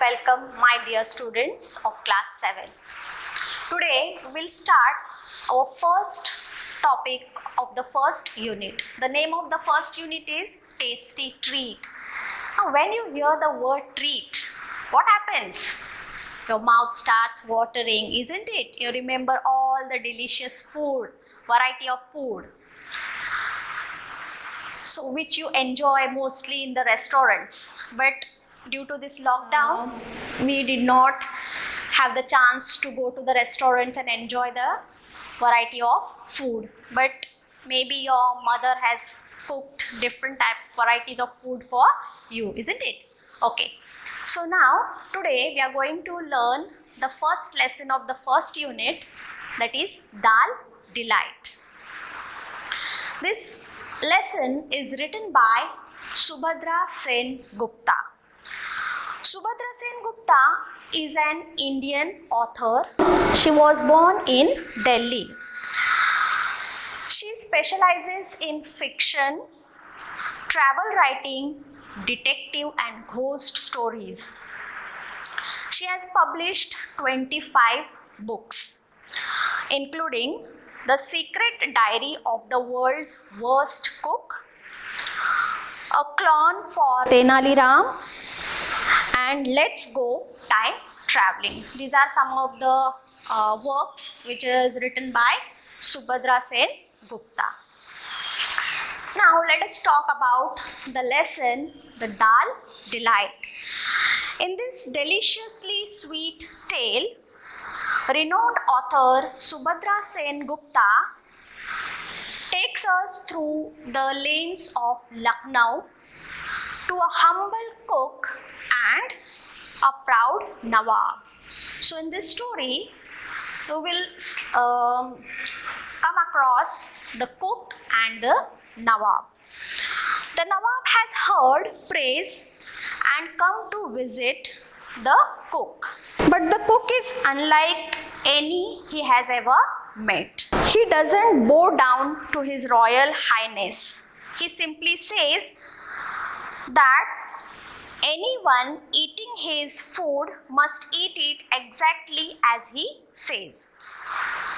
welcome my dear students of class 7. Today we will start our first topic of the first unit. The name of the first unit is tasty treat. Now when you hear the word treat, what happens? Your mouth starts watering, isn't it? You remember all the delicious food, variety of food. So which you enjoy mostly in the restaurants. But due to this lockdown, we did not have the chance to go to the restaurants and enjoy the variety of food. But maybe your mother has cooked different type varieties of food for you, isn't it? Okay. So now today we are going to learn the first lesson of the first unit that is Dal Delight. This lesson is written by Subhadra Sen Gupta. Subhadra Sen Gupta is an Indian author. She was born in Delhi. She specializes in fiction, travel writing, detective and ghost stories. She has published 25 books, including The Secret Diary of the World's Worst Cook, A Clone for Tenali Ram, and Let's Go Time Traveling. These are some of the uh, works which is written by Subhadra Sen Gupta. Now let us talk about the lesson The Dal Delight. In this deliciously sweet tale, renowned author Subhadra Sen Gupta takes us through the lanes of Lucknow to a humble cook and a proud Nawab. So in this story, we will um, come across the cook and the Nawab. The Nawab has heard praise and come to visit the cook. But the cook is unlike any he has ever met. He doesn't bow down to his royal highness. He simply says that anyone eating his food must eat it exactly as he says.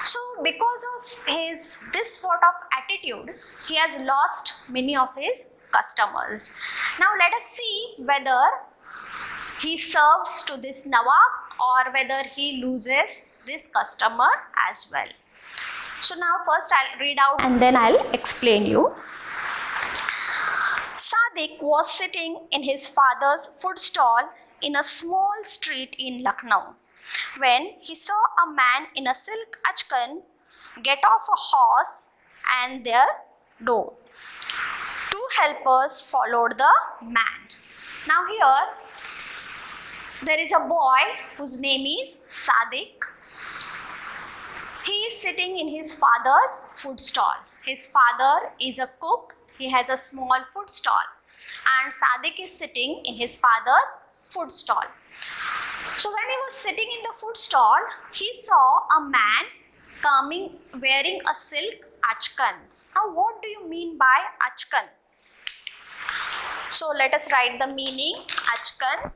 So because of his this sort of attitude, he has lost many of his customers. Now let us see whether he serves to this Nawab or whether he loses this customer as well. So now first I'll read out and then I'll explain you. Sadiq was sitting in his father's food stall in a small street in Lucknow when he saw a man in a silk achkan get off a horse and their door. Two helpers followed the man. Now here there is a boy whose name is Sadiq. He is sitting in his father's food stall. His father is a cook. He has a small food stall. And Sadiq is sitting in his father's food stall. So when he was sitting in the food stall, he saw a man coming wearing a silk achkan. Now what do you mean by achkan? So let us write the meaning achkan.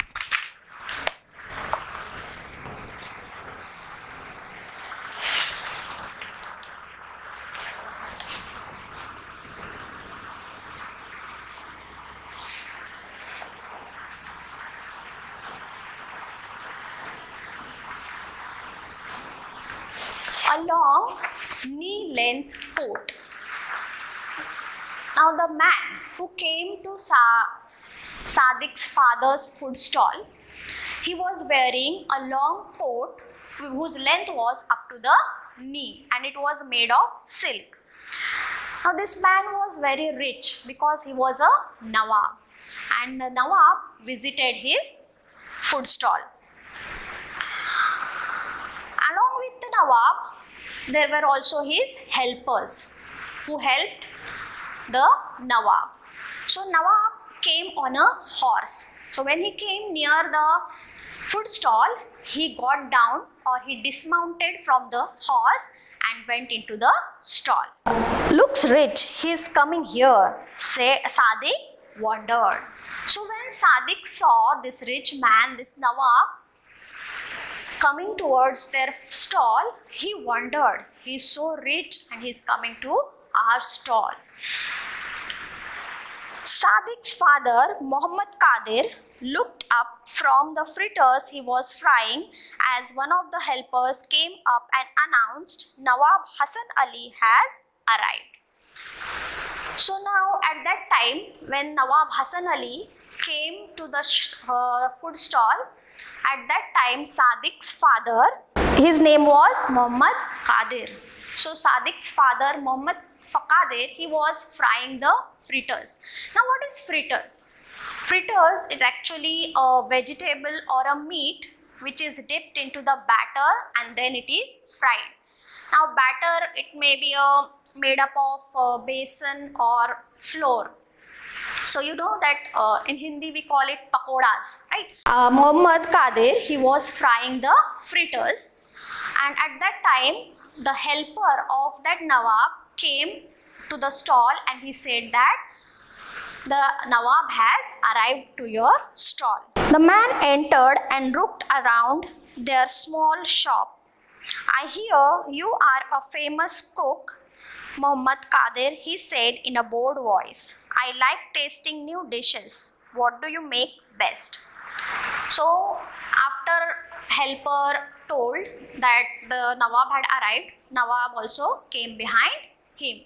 a long knee length coat. Now, the man who came to Sa- father's food stall, he was wearing a long coat whose length was up to the knee and it was made of silk. Now, this man was very rich because he was a Nawab and the Nawab visited his food stall. Along with the Nawab, there were also his helpers who helped the Nawab. So Nawab came on a horse. So when he came near the food stall, he got down or he dismounted from the horse and went into the stall. Looks rich, he is coming here, say Sadiq wondered. So when Sadiq saw this rich man, this Nawab, coming towards their stall, he wondered. He's so rich and he's coming to our stall. Sadiq's father, Muhammad Qadir, looked up from the fritters he was frying as one of the helpers came up and announced Nawab Hassan Ali has arrived. So now at that time when Nawab Hassan Ali came to the uh, food stall, at that time Sadiq's father, his name was Muhammad Qadir. So Sadiq's father Muhammad Qadir, he was frying the fritters. Now what is fritters? Fritters is actually a vegetable or a meat which is dipped into the batter and then it is fried. Now batter it may be a made up of uh, besan or flour. So you know that uh, in Hindi we call it pakoras, right? Uh, Muhammad Qadir, he was frying the fritters and at that time the helper of that Nawab came to the stall and he said that the Nawab has arrived to your stall. The man entered and looked around their small shop. I hear you are a famous cook Muhammad Qadir, he said in a bored voice, I like tasting new dishes. What do you make best? So, after helper told that the Nawab had arrived, Nawab also came behind him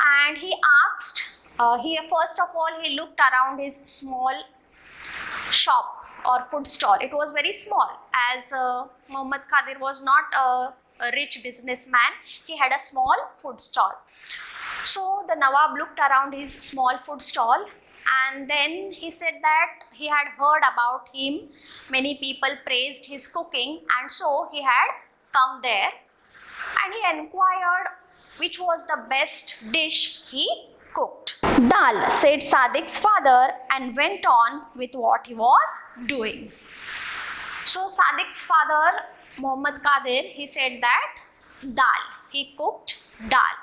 and he asked, uh, he first of all he looked around his small shop or food stall. It was very small as uh, Muhammad Qadir was not a a rich businessman. He had a small food stall. So the Nawab looked around his small food stall and then he said that he had heard about him. Many people praised his cooking and so he had come there and he inquired which was the best dish he cooked. Dal, said Sadiq's father and went on with what he was doing. So Sadiq's father Muhammad Qadir, he said that dal. He cooked dal.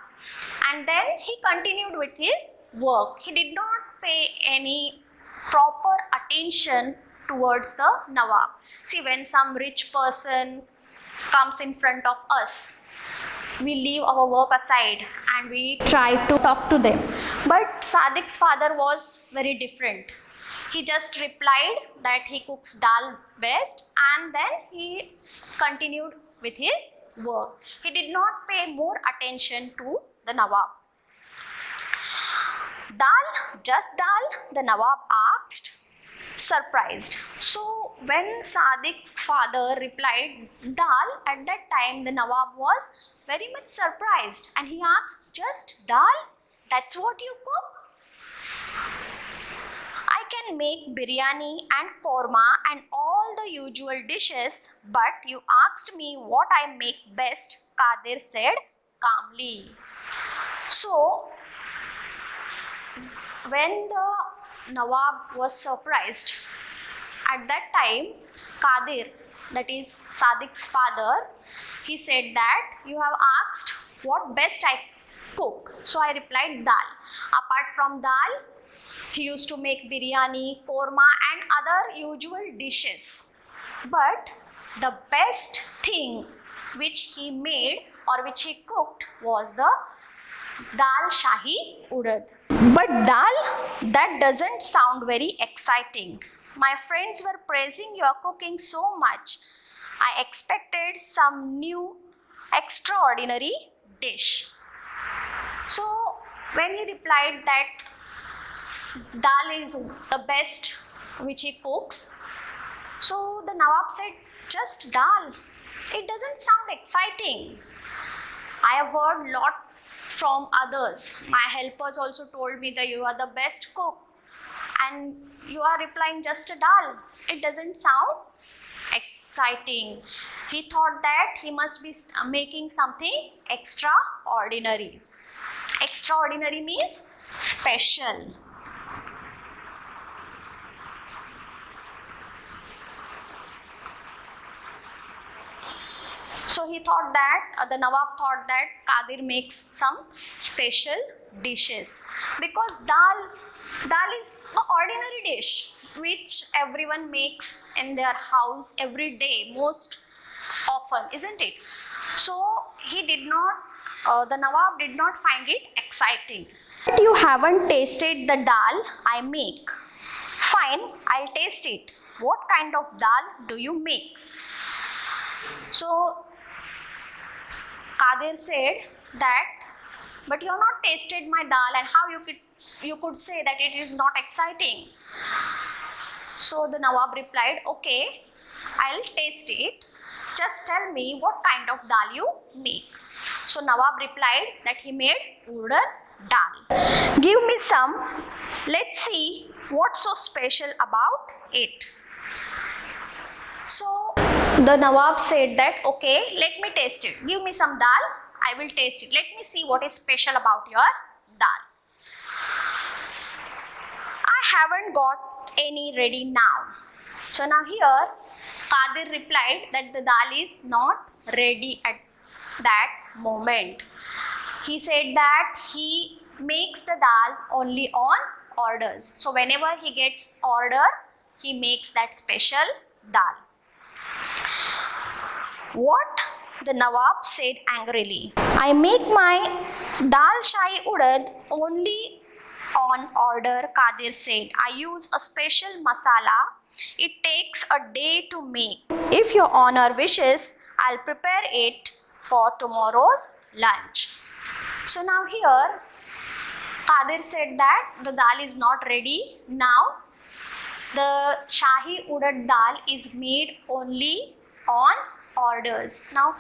And then he continued with his work. He did not pay any proper attention towards the Nawab. See, when some rich person comes in front of us, we leave our work aside and we try to talk to them. But Sadiq's father was very different. He just replied that he cooks dal best and then he continued with his work. He did not pay more attention to the Nawab. Dal, just dal, the Nawab asked, surprised. So when Sadiq's father replied dal, at that time the Nawab was very much surprised and he asked, just dal? That's what you cook? Can make biryani and korma and all the usual dishes, but you asked me what I make best, Kadir said calmly. So, when the Nawab was surprised, at that time, Kadir, that is Sadiq's father, he said that you have asked what best I cook. So I replied dal. Apart from dal, he used to make biryani, korma and other usual dishes. But the best thing which he made or which he cooked was the dal shahi urad. But dal, that doesn't sound very exciting. My friends were praising your cooking so much. I expected some new extraordinary dish. So when he replied that dal is the best which he cooks. So the Nawab said, just dal. It doesn't sound exciting. I have heard lot from others. My helpers also told me that you are the best cook and you are replying just a dal. It doesn't sound exciting. He thought that he must be uh, making something extraordinary. Extraordinary means special. So he thought that uh, the Nawab thought that Kadir makes some special dishes. Because dal dal is an ordinary dish which everyone makes in their house every day most often isn't it? So he did not uh, the nawab did not find it exciting. But you haven't tasted the dal i make fine i'll taste it. What kind of dal do you make? So kadir said that but you have not tasted my dal and how you could you could say that it is not exciting? So the nawab replied okay i'll taste it. Just tell me what kind of dal you make. So nawab replied that he made urad dal. Give me some. Let's see what's so special about it. So the nawab said that okay let me taste it give me some dal I will taste it. Let me see what is special about your dal. I haven't got any ready now. So now here Kadir replied that the dal is not ready at that moment. He said that he makes the dal only on orders. So whenever he gets order, he makes that special dal. What the Nawab said angrily. I make my dal shahi urad only on order, Kadir said. I use a special masala. It takes a day to make. If your honor wishes, I'll prepare it for tomorrow's lunch. So now here, Kadir said that the dal is not ready. Now, the Shahi Urad dal is made only on orders. Now,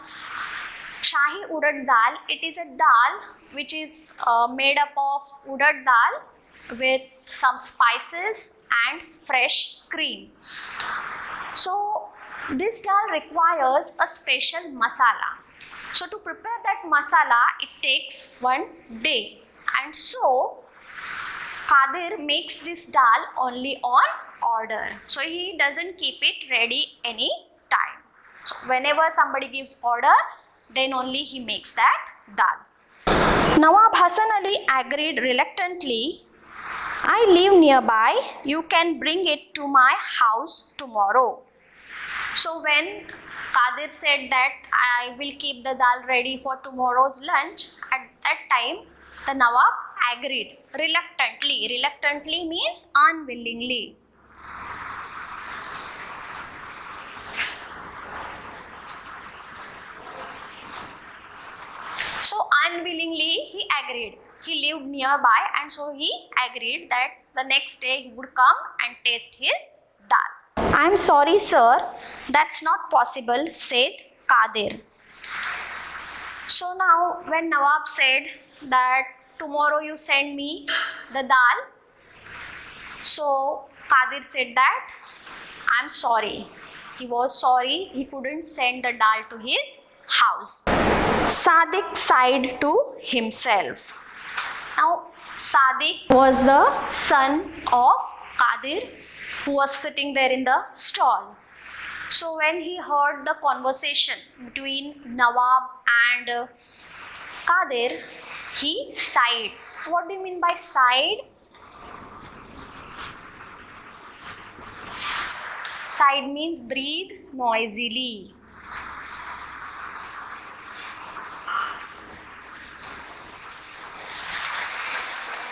Shahi Urad dal, it is a dal which is uh, made up of urad dal with some spices and fresh cream. So, this dal requires a special masala. So, to prepare that masala, it takes one day. And so, Kadir makes this dal only on order. So, he doesn't keep it ready any whenever somebody gives order, then only he makes that dal. Nawab Hasan Ali agreed reluctantly. I live nearby. You can bring it to my house tomorrow. So when Kadir said that I will keep the dal ready for tomorrow's lunch, at that time the Nawab agreed reluctantly. Reluctantly means unwillingly. So unwillingly he agreed. He lived nearby and so he agreed that the next day he would come and taste his dal. I am sorry sir, that's not possible, said Kadir. So now when Nawab said that tomorrow you send me the dal, so Kadir said that I'm sorry. He was sorry he couldn't send the dal to his house. Sadiq sighed to himself. Now, Sadiq was the son of Qadir who was sitting there in the stall. So, when he heard the conversation between Nawab and uh, Qadir, he sighed. What do you mean by sighed? Sighed means breathe noisily.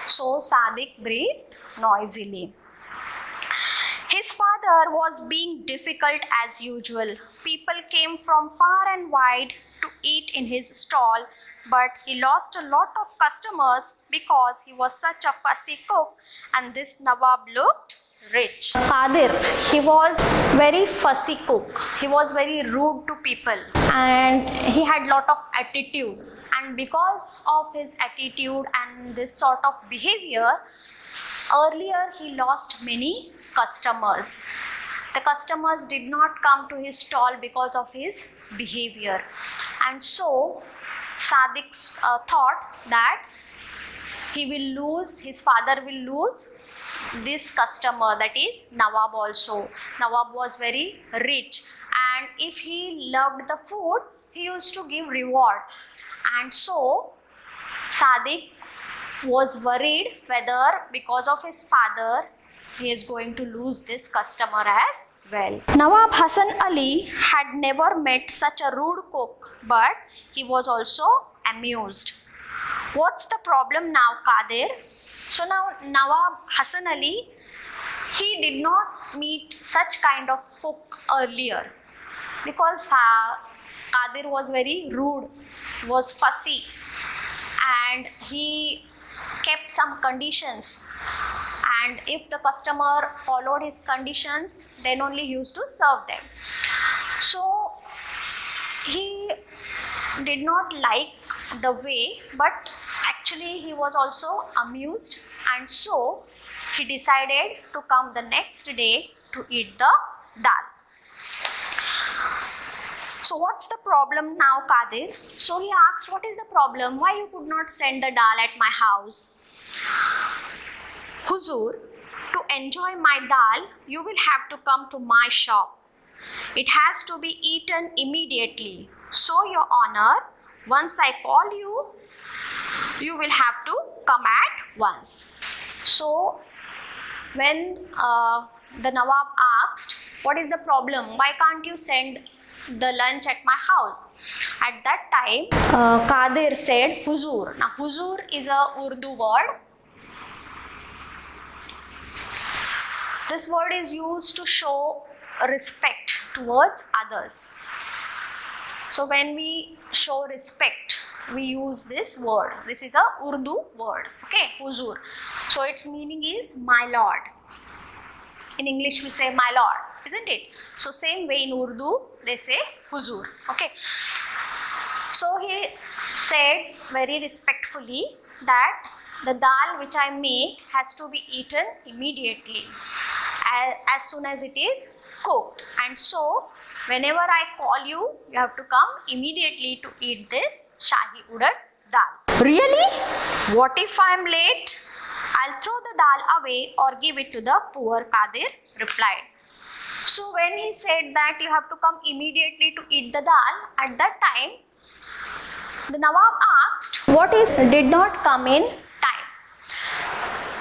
So Sadiq breathed noisily. His father was being difficult as usual. People came from far and wide to eat in his stall, but he lost a lot of customers because he was such a fussy cook and this Nawab looked rich. Qadir, he was very fussy cook. He was very rude to people and he had lot of attitude and because of his attitude and this sort of behavior earlier he lost many customers. The customers did not come to his stall because of his behavior. And so Sadiq uh, thought that he will lose his father will lose this customer that is Nawab also. Nawab was very rich. And if he loved the food he used to give reward. And so Sadiq was worried whether because of his father he is going to lose this customer as well. Nawab Hasan Ali had never met such a rude cook, but he was also amused. What's the problem now, Kadir? So now Nawab Hasan Ali, he did not meet such kind of cook earlier because uh, Kadir was very rude, was fussy, and he kept some conditions. And if the customer followed his conditions then only he used to serve them. So he did not like the way but actually he was also amused and so he decided to come the next day to eat the dal so what's the problem now, Kadir? So he asks, what is the problem? Why you could not send the dal at my house? Huzur, to enjoy my dal, you will have to come to my shop. It has to be eaten immediately. So, Your Honor, once I call you, you will have to come at once. So, when uh, the Nawab asked, What is the problem? Why can't you send the lunch at my house? At that time, uh, Kadir said, Huzur. Now, Huzur is a Urdu word This word is used to show respect towards others. So when we show respect, we use this word. This is a Urdu word. Okay, huzur. So its meaning is my lord. In English we say my lord, isn't it? So same way in Urdu they say huzur. Okay. So he said very respectfully that the dal which I make has to be eaten immediately as, soon as it is cooked and so whenever I call you you have to come immediately to eat this shahi urad dal. Really? What if I am late? I'll throw the dal away or give it to the poor Kadir replied. So when he said that you have to come immediately to eat the dal, at that time the Nawab asked, what if did not come in time?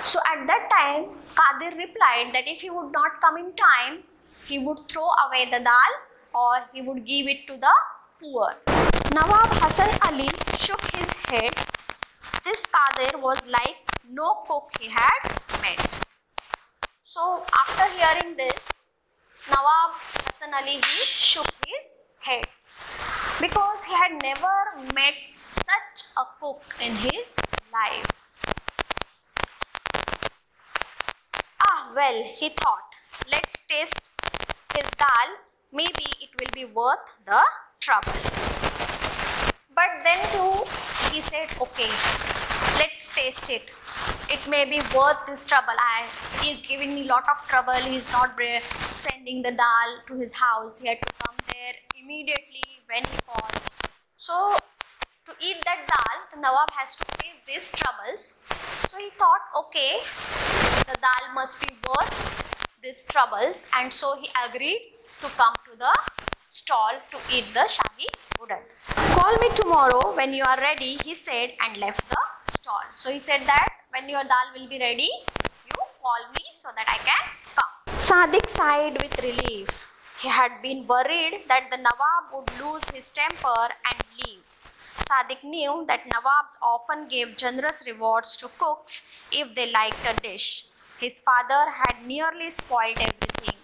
So at that time Kadir replied that if he would not come in time, he would throw away the dal or he would give it to the poor. Nawab Hassan Ali shook his head. This Kadir was like no cook he had met. So after hearing this, Nawab Hassan Ali he shook his head because he had never met such a cook in his life. Ah, well, he thought, let's taste his dal, maybe it will be worth the trouble. But then too, he said, okay, let's taste it. It may be worth this trouble. I, he is giving me a lot of trouble. He is not sending the dal to his house. He had to come there immediately when he calls. So to eat that dal, the Nawab has to face these troubles. So he thought, okay, the dal must be worth these troubles and so he agreed to come to the stall to eat the Shahi Urad. Call me tomorrow when you are ready, he said and left the stall. So he said that when your dal will be ready, you call me so that I can come. Sadiq sighed with relief. He had been worried that the Nawab would lose his temper and leave. Sadiq knew that Nawabs often gave generous rewards to cooks if they liked a dish. His father had nearly spoiled everything.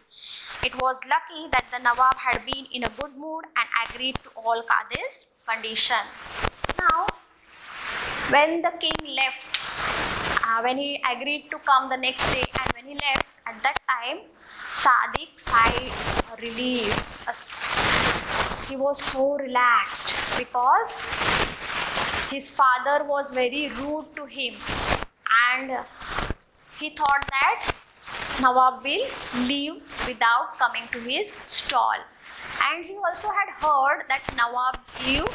It was lucky that the Nawab had been in a good mood and agreed to all Kadir's condition. Now, when the king left, uh, when he agreed to come the next day and when he left, at that time, Sadiq sighed relief. He was so relaxed because his father was very rude to him and he thought that Nawab will leave without coming to his stall. And he also had heard that Nawabs give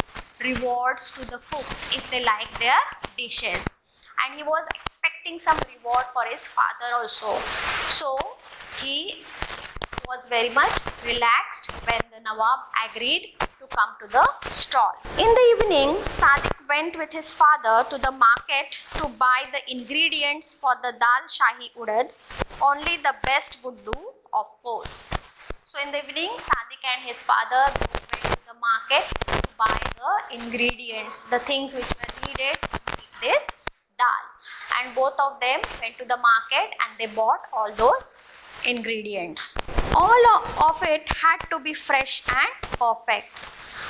rewards to the cooks if they like their dishes. And he was expecting some reward for his father also. So he was very much relaxed when the Nawab agreed to come to the stall. In the evening, Sadiq went with his father to the market to buy the ingredients for the dal shahi urad. Only the best would do, of course. So in the evening, Sadiq and his father went to the market to buy the ingredients, the things which were needed to make this dal. And both of them went to the market and they bought all those ingredients. All of it had to be fresh and perfect.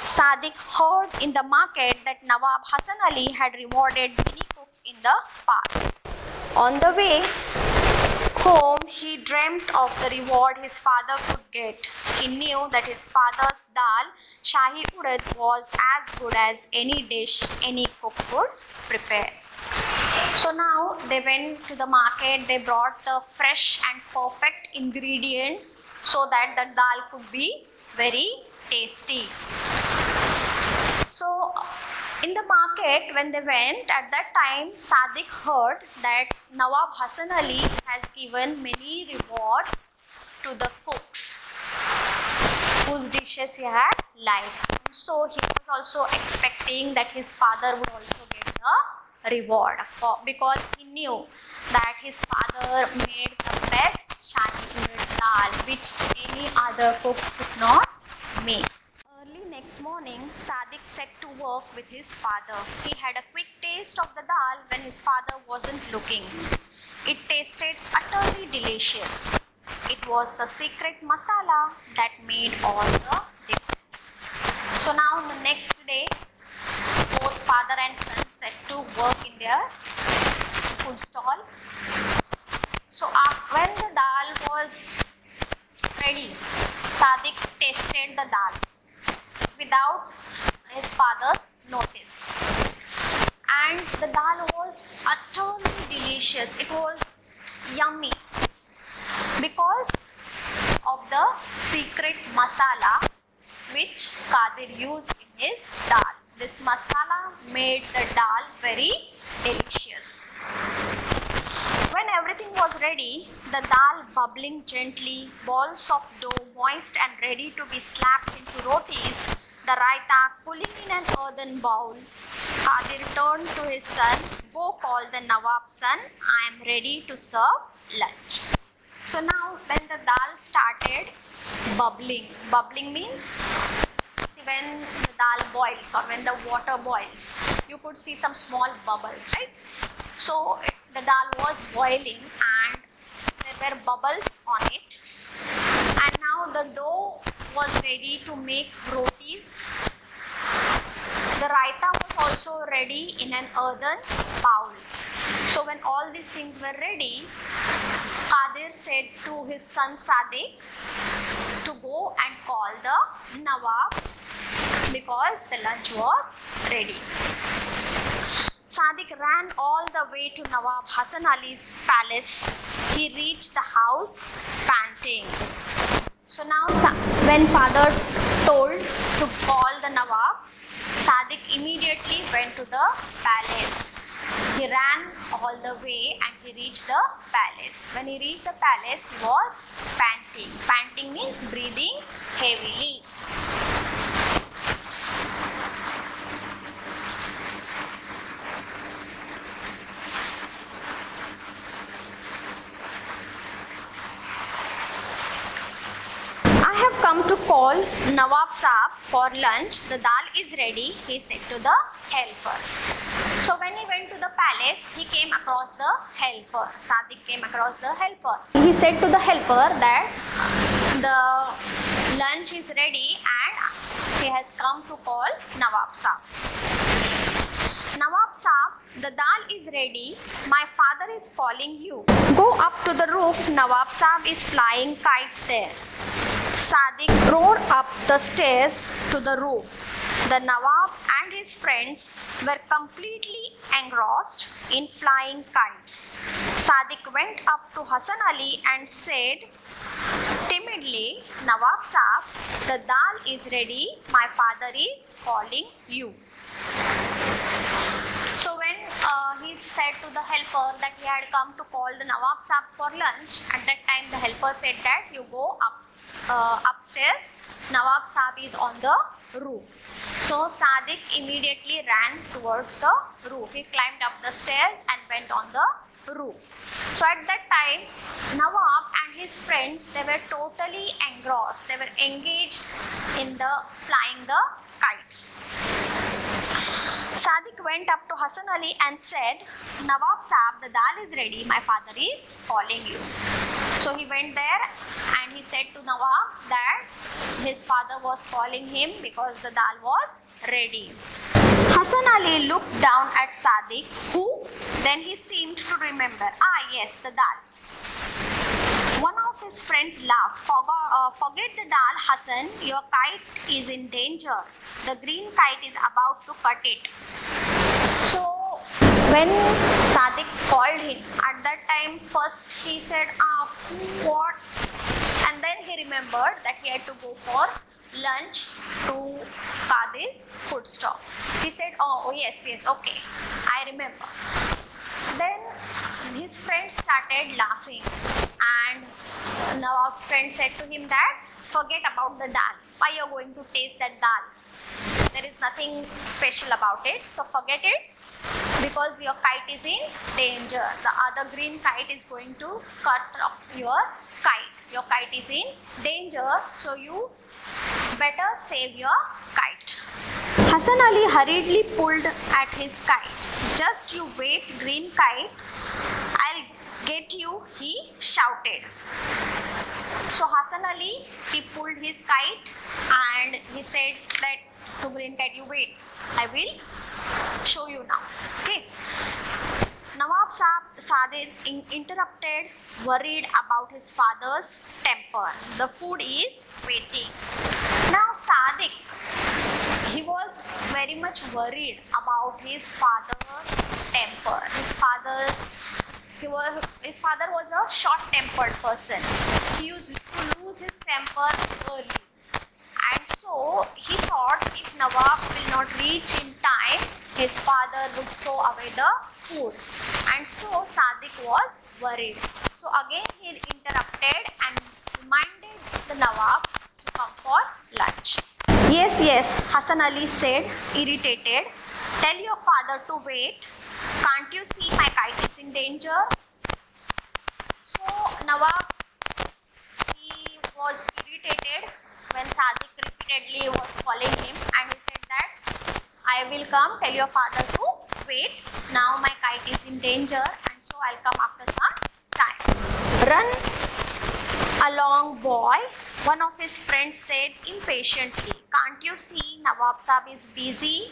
Sadiq heard in the market that Nawab Hasan Ali had rewarded many cooks in the past. On the way home, he dreamt of the reward his father could get. He knew that his father's dal, Shahi Urad, was as good as any dish any cook could prepare. So now they went to the market, they brought the fresh and perfect ingredients so that the dal could be very tasty. So in the market when they went at that time Sadiq heard that Nawab Hasan Ali has given many rewards to the cooks whose dishes he had liked. So he was also expecting that his father would also get the reward for, because he knew that his father made the best shahi dal which any other cook could not make. Early next morning, Sadiq set to work with his father. He had a quick taste of the dal when his father wasn't looking. It tasted utterly delicious. It was the secret masala that made all the difference. So now the next day, both father and son set to work in their food stall. So after, when the dal was ready, Sadiq tasted the dal without his father's notice. And the dal was utterly delicious. It was yummy because of the secret masala which Kadir used in his dal. This masala made the dal very delicious. When everything was ready, the dal bubbling gently, balls of dough moist and ready to be slapped into rotis, the raita cooling in an earthen bowl. Kadir turned to his son, Go call the Nawab son, I am ready to serve lunch. So now when the dal started bubbling, bubbling means see when the dal boils or when the water boils, you could see some small bubbles, right? So the dal was boiling and there were bubbles on it and now the dough was ready to make rotis. The raita was also ready in an earthen bowl. So when all these things were ready, Qadir said to his son Sadiq to go and call the Nawab because the lunch was ready. Sadiq ran all the way to Nawab Hasan Ali's palace. He reached the house panting. So now when father told to call the Nawab, Sadiq immediately went to the palace. He ran all the way and he reached the palace. When he reached the palace, he was panting. Panting means breathing heavily. I have come to call Nawab Saab for lunch. The dal is ready, he said to the helper. So when he went to the palace, he came across the helper. Sadiq came across the helper. He said to the helper that the lunch is ready and he has come to call Nawab Saab. Nawab Saab, the dal is ready. My father is calling you. Go up to the roof. Nawab Saab is flying kites there. Sadiq rode up the stairs to the roof. The Nawab and his friends were completely engrossed in flying kites. Sadiq went up to Hasan Ali and said timidly, Nawab Saab, the dal is ready. My father is calling you. So when uh, he said to the helper that he had come to call the Nawab Saab for lunch. At that time, the helper said that you go up uh, upstairs. Nawab Saab is on the roof. So Sadiq immediately ran towards the roof. He climbed up the stairs and went on the roof. So at that time, Nawab and his friends, they were totally engrossed. They were engaged in the flying the kites. Sadiq went up to Hassan Ali and said, Nawab Saab, the dal is ready. My father is calling you. So he went there and he said to Nawab that his father was calling him because the dal was ready. Hassan Ali looked down at Sadiq, who then he seemed to remember, ah yes, the dal. One of his friends laughed. Uh, forget the dal, Hassan. Your kite is in danger. The green kite is about to cut it. So when Sadiq called him, at that time first he said, ah, what? And then he remembered that he had to go for lunch to Kadi's food stop. He said, oh, oh yes, yes, okay, I remember. Then his friend started laughing and Nawab's friend said to him that forget about the dal. Why you're going to taste that dal? There is nothing special about it. So forget it because your kite is in danger. The other green kite is going to cut off your kite. Your kite is in danger. So you better save your kite. Hassan Ali hurriedly pulled at his kite. Just you wait, green kite. I'll get you, he shouted. So Hassan Ali, he pulled his kite and he said that to green kite, you wait. I will show you now. Okay. Nawab Sadiq interrupted, worried about his father's temper. The food is waiting. Now Sadiq, he was very much worried about his father's temper. His father's he was, his father was a short-tempered person. He used lose his temper early. And so he thought if Nawab will not reach in time, his father would throw away the food. And so Sadiq was worried. So again he interrupted and reminded the Nawab to come for lunch. Yes, yes, Hassan Ali said, irritated. Tell your father to wait. Can't you see my kite is in danger? So Nawab, was irritated when Sadiq repeatedly was calling him and he said that I will come tell your father to wait. Now my kite is in danger and so I'll come after some time. Run along boy one of his friends said impatiently can't you see Nawab Saab is busy?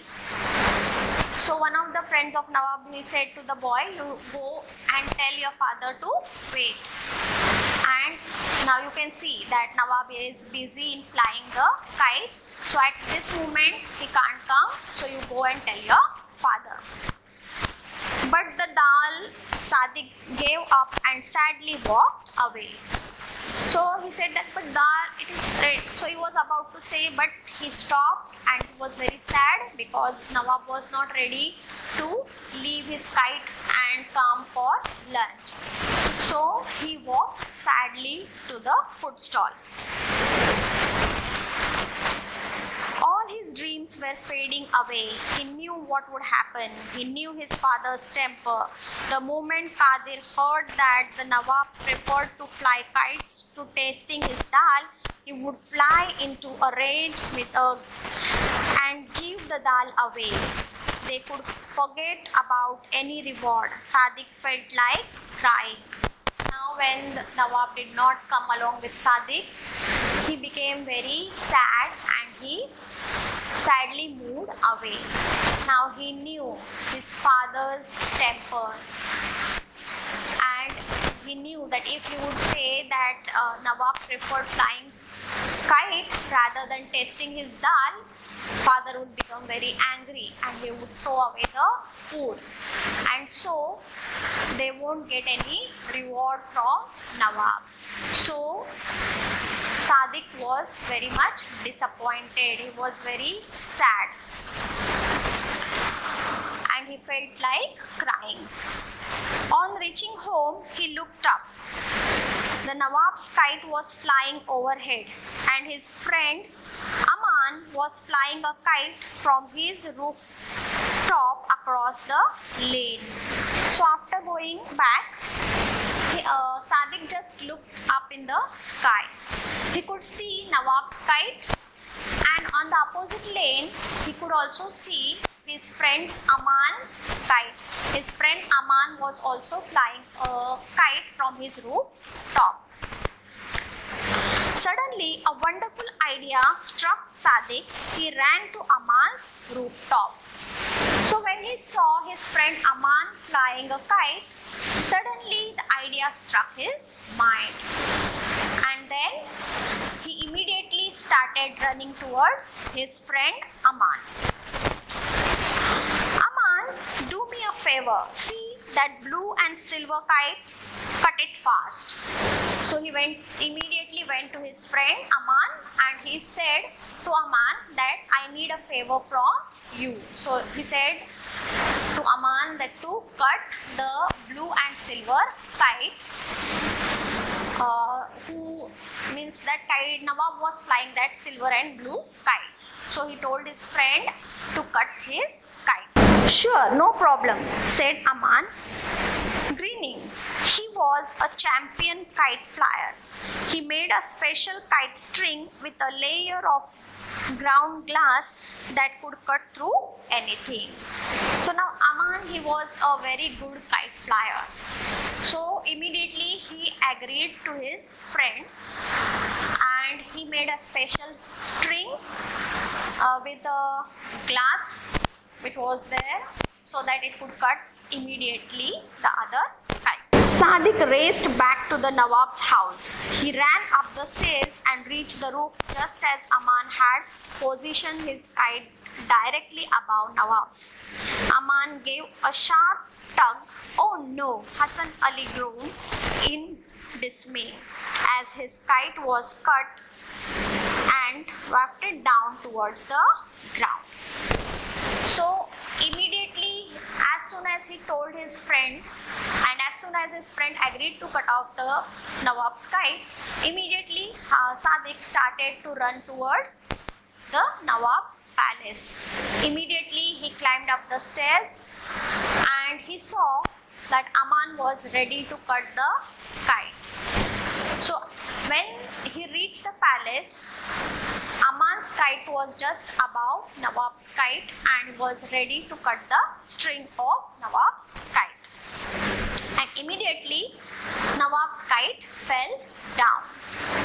So one of the friends of Nawab he said to the boy you go and tell your father to wait and now you can see that Nawab is busy in flying the kite. So at this moment he can't come. So you go and tell your father. But the dal Sadiq gave up and sadly walked away. So he said that but dal it is red. So he was about to say but he stopped and was very sad because Nawab was not ready to leave his kite and come for lunch. So he walked sadly to the food stall. All his dreams were fading away. He knew what would happen. He knew his father's temper. The moment Kadir heard that the Nawab preferred to fly kites to tasting his dal, he would fly into a rage with a and give the dal away. They could forget about any reward. Sadiq felt like crying. Now when Nawab did not come along with Sadiq, he became very sad and he sadly moved away. Now he knew his father's temper and he knew that if he would say that uh, Nawab preferred flying kite rather than testing his dal, father would become very angry and he would throw away the food and so they won't get any reward from Nawab. So Sadiq was very much disappointed. He was very sad. And he felt like crying. On reaching home, he looked up. The Nawab's kite was flying overhead and his friend Aman was flying a kite from his rooftop across the lane. So after going back, he, uh, just looked up in the sky. He could see Nawab's kite and on the opposite lane he could also see his friend Aman's kite. His friend Aman was also flying a kite from his rooftop. Suddenly, a wonderful idea struck Sadiq. He ran to Aman's rooftop. So when he saw his friend Aman flying a kite, suddenly the idea struck his mind. And then he immediately started running towards his friend Aman. Aman, do me a favor. See that blue and silver kite? Cut it fast. So he went immediately went to his friend Aman and he said to Aman that I need a favor from you. So he said to Aman that to cut the blue and silver kite uh, who means that kite Nawab was flying that silver and blue kite. So he told his friend to cut his. Sure, no problem, said Aman, grinning. He was a champion kite flyer. He made a special kite string with a layer of ground glass that could cut through anything. So now Aman he was a very good kite flyer. So immediately he agreed to his friend and he made a special string uh, with a glass which was there so that it could cut immediately the other kite. Sadiq raced back to the Nawab's house. He ran up the stairs and reached the roof just as Aman had positioned his kite directly above Nawab's. Aman gave a sharp tug. Oh no, Hassan Ali groaned in dismay as his kite was cut and wafted down towards the ground. So immediately as soon as he told his friend and as soon as his friend agreed to cut off the Nawab's kite, immediately uh, Sadiq started to run towards the Nawab's palace. Immediately he climbed up the stairs and he saw that Aman was ready to cut the kite. So when he reached the palace, Aman's kite was just above Nawab's kite and was ready to cut the string of Nawab's kite. And immediately Nawab's kite fell down.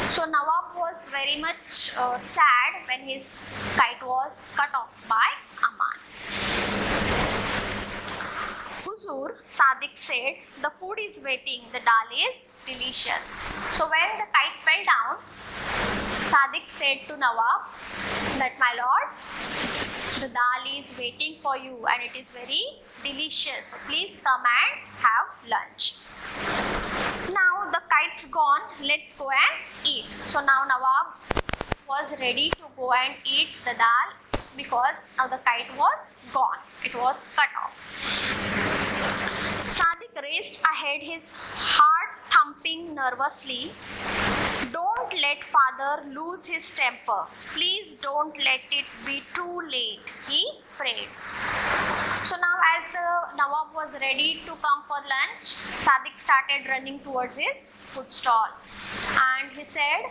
So Nawab was very much uh, sad when his kite was cut off by Aman. Huzur, Sadiq said, the food is waiting, the dal is delicious. So when the kite fell down, Sadiq said to Nawab that my lord, the dal is waiting for you and it is very delicious. So please come and have lunch. Now the kite's gone, let's go and eat. So now Nawab was ready to go and eat the dal because now the kite was gone. It was cut off. Sadiq raced ahead, his heart thumping nervously. Let father lose his temper. Please don't let it be too late, he prayed. So now as the Nawab was ready to come for lunch, Sadiq started running towards his food stall. And he said,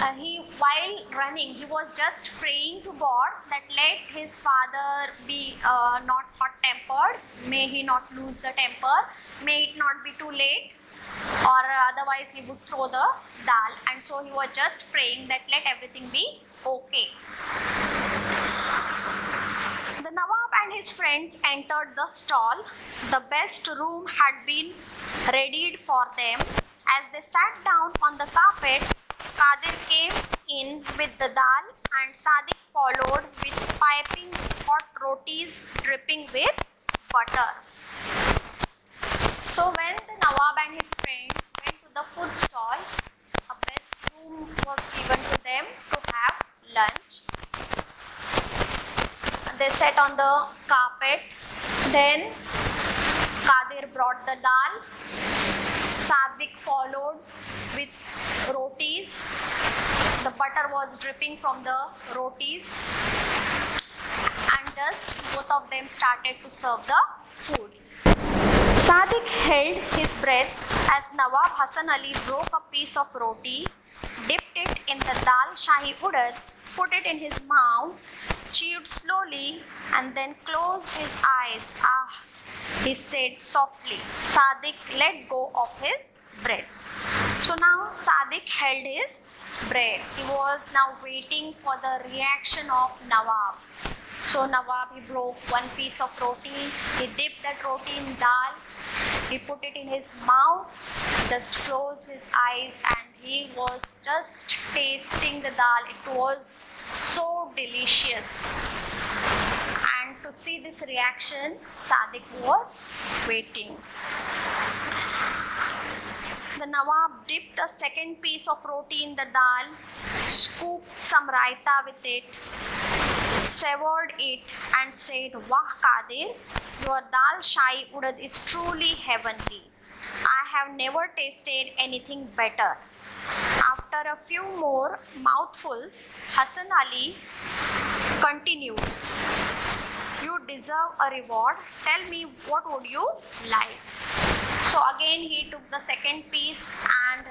uh, he while running, he was just praying to God that let his father be uh, not hot tempered, may he not lose the temper, may it not be too late, or otherwise he would throw the dal. And so he was just praying that let everything be okay. The Nawab and his friends entered the stall. The best room had been readied for them. As they sat down on the carpet, Kadir came in with the dal and Sadiq followed with piping hot rotis dripping with butter. So when the Nawab and his friends went to the food stall, a best room was given to them to have lunch. They sat on the carpet. Then Kadir brought the dal. Sadiq followed with rotis. The butter was dripping from the rotis. And just both of them started to serve the. Sadiq held his breath as Nawab Hassan Ali broke a piece of roti, dipped it in the dal shahi udad, put it in his mouth, chewed slowly, and then closed his eyes. Ah, he said softly. Sadiq let go of his bread. So now Sadiq held his bread. He was now waiting for the reaction of Nawab. So Nawab he broke one piece of roti. He dipped that roti in dal. He put it in his mouth, just closed his eyes, and he was just tasting the dal. It was so delicious. And to see this reaction, Sadiq was waiting. The Nawab dipped the second piece of roti in the dal, scooped some raita with it, savored it, and said, Wah Kadir, your dal shahi udad is truly heavenly. I have never tasted anything better. After a few more mouthfuls, Hassan Ali continued, You deserve a reward. Tell me what would you like? So again he took the second piece and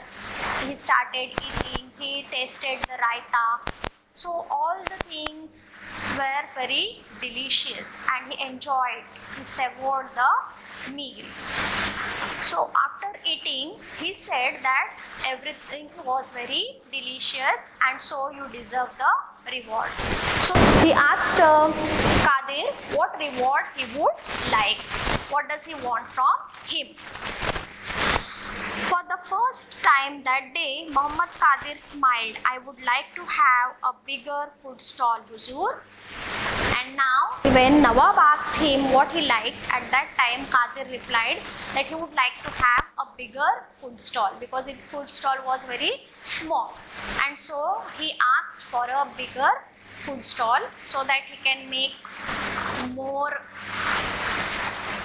he started eating. He tasted the raita. So all the things were very delicious and he enjoyed. He savored the meal. So after eating, he said that everything was very delicious and so you deserve the reward. So he asked uh, Kadir what reward he would like. What does he want from him? For the first time that day, Muhammad Qadir smiled. I would like to have a bigger food stall, Huzur. And now, when Nawab asked him what he liked, at that time Qadir replied that he would like to have a bigger food stall because his food stall was very small. And so he asked for a bigger food stall so that he can make more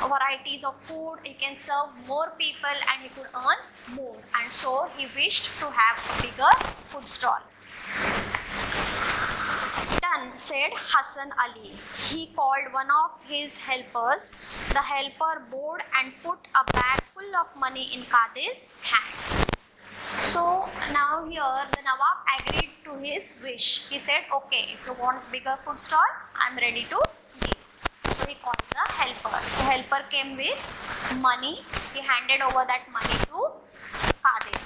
varieties of food, he can serve more people and he could earn more. And so he wished to have a bigger food stall. Done, said Hassan Ali. He called one of his helpers. The helper bowed and put a bag full of money in Qadir's hand. So now here the Nawab agreed to his wish. He said, okay, if you want bigger food stall, I am ready to he called the helper. So helper came with money. He handed over that money to Qadir.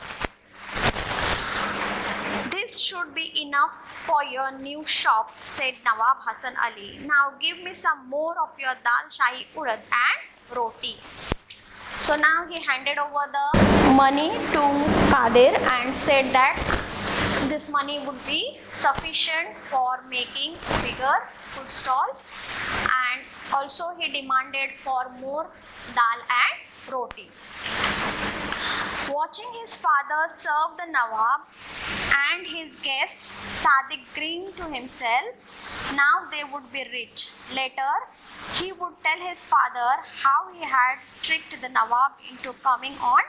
This should be enough for your new shop, said Nawab Hasan Ali. Now give me some more of your dal shahi urad and roti. So now he handed over the money to Qadir and said that this money would be sufficient for making bigger food stall and also he demanded for more dal and roti. Watching his father serve the Nawab and his guests, Sadiq grinned to himself. Now they would be rich. Later, he would tell his father how he had tricked the Nawab into coming on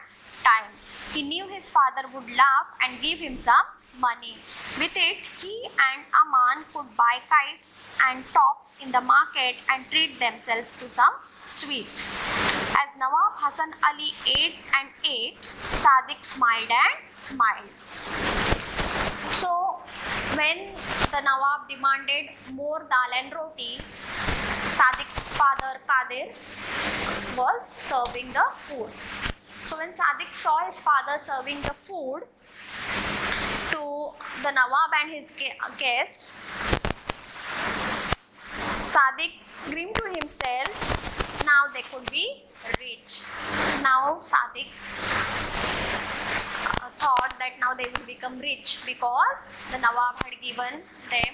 time. He knew his father would laugh and give him some money. With it, he and Aman could buy kites and tops in the market and treat themselves to some sweets. As Nawab Hasan Ali ate and ate, Sadiq smiled and smiled. So, when the Nawab demanded more dal and roti, Sadiq's father Qadir was serving the food. So, when Sadiq saw his father serving the food to the Nawab and his guests, Sadiq grinned to himself now they could be rich. Now Sadiq uh, thought that now they will become rich because the Nawab had given them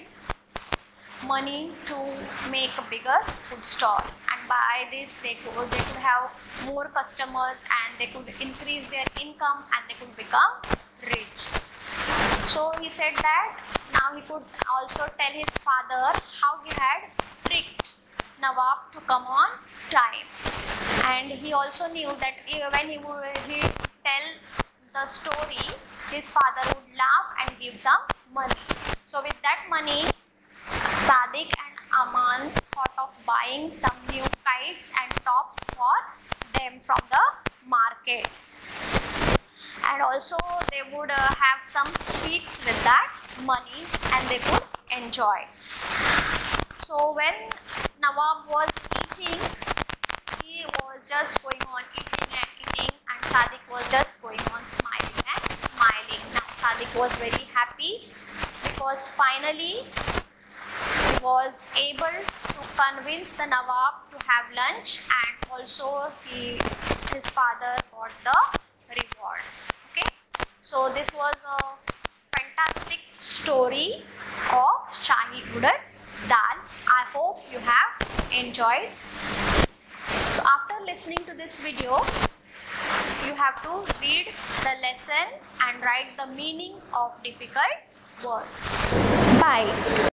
money to make a bigger food stall and by this they could, they could have more customers and they could increase their income and they could become rich. So he said that now he could also tell his father how he had tricked Nawab to come on time. And he also knew that when he would he tell the story, his father would laugh and give some money. So with that money, Sadiq and Aman thought of buying some new kites and tops for them from the market. And also they would uh, have some sweets with that money and they could enjoy. So when Nawab was eating, he was just going on eating and eating and Sadiq was just going on smiling and smiling. Now Sadiq was very happy because finally he was able to convince the Nawab to have lunch and also he his father got the Okay, so this was a fantastic story of Shahi Urad Dal. I hope you have enjoyed. So after listening to this video, you have to read the lesson and write the meanings of difficult words. Bye.